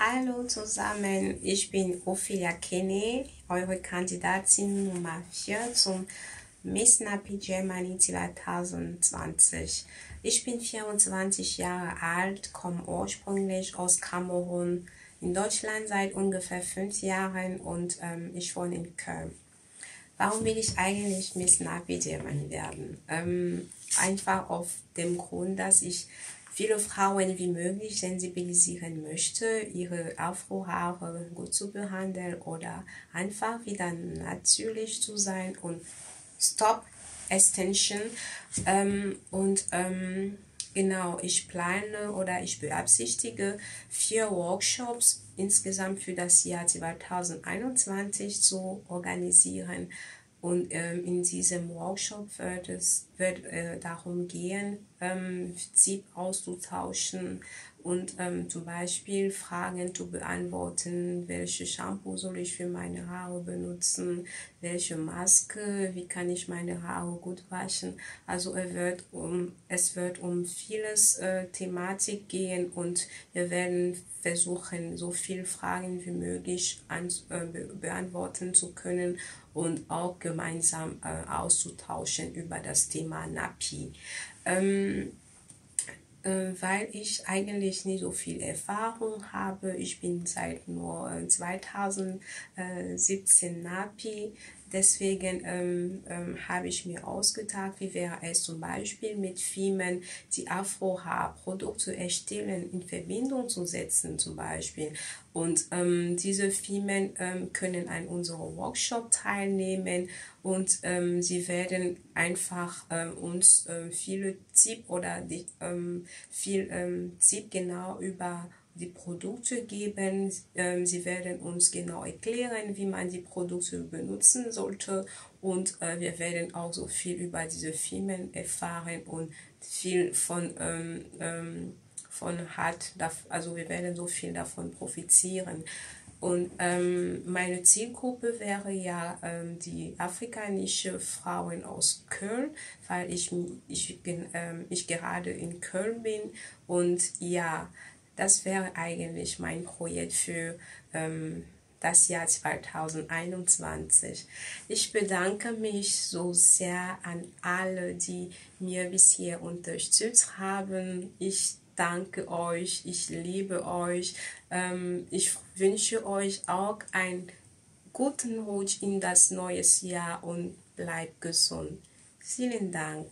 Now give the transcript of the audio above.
Hallo zusammen, ich bin Ophelia Kenne, eure Kandidatin Nummer 4 zum Miss Napi Germany 2020. Ich bin 24 Jahre alt, komme ursprünglich aus Kamerun, in Deutschland seit ungefähr fünf Jahren und ähm, ich wohne in Köln. Warum will ich eigentlich Miss Napi Germany werden? Ähm, einfach auf dem Grund, dass ich viele Frauen wie möglich sensibilisieren möchte, ihre Afrohaare gut zu behandeln oder einfach wieder natürlich zu sein und Stop Extension. Ähm, und ähm, genau, ich plane oder ich beabsichtige vier Workshops insgesamt für das Jahr 2021 zu organisieren. Und ähm, in diesem Workshop wird es wird, äh, darum gehen, ähm, ZIP auszutauschen und ähm, zum Beispiel Fragen zu beantworten, welche Shampoo soll ich für meine Haare benutzen, welche Maske, wie kann ich meine Haare gut waschen. Also es wird um, es wird um vieles äh, Thematik gehen und wir werden versuchen, so viele Fragen wie möglich an, äh, be beantworten zu können und auch gemeinsam äh, auszutauschen über das Thema NAPI. Ähm, äh, weil ich eigentlich nicht so viel Erfahrung habe. Ich bin seit nur 2017 äh, NAPI. Deswegen ähm, ähm, habe ich mir ausgedacht, wie wäre es zum Beispiel mit Firmen, die Afro-Haarprodukte erstellen, in Verbindung zu setzen zum Beispiel. Und ähm, diese Firmen ähm, können an unserem Workshop teilnehmen und ähm, sie werden einfach ähm, uns viele Tipps oder die, viel ähm, Tipp genau über die Produkte geben. Ähm, sie werden uns genau erklären, wie man die Produkte benutzen sollte. Und äh, wir werden auch so viel über diese Firmen erfahren und viel von, ähm, ähm, von hat, also wir werden so viel davon profitieren. Und ähm, meine Zielgruppe wäre ja ähm, die afrikanische Frauen aus Köln, weil ich, ich, ähm, ich gerade in Köln bin. Und ja, das wäre eigentlich mein Projekt für ähm, das Jahr 2021. Ich bedanke mich so sehr an alle, die mir bisher unterstützt haben. Ich danke euch, ich liebe euch. Ähm, ich wünsche euch auch einen guten Rutsch in das neue Jahr und bleibt gesund. Vielen Dank.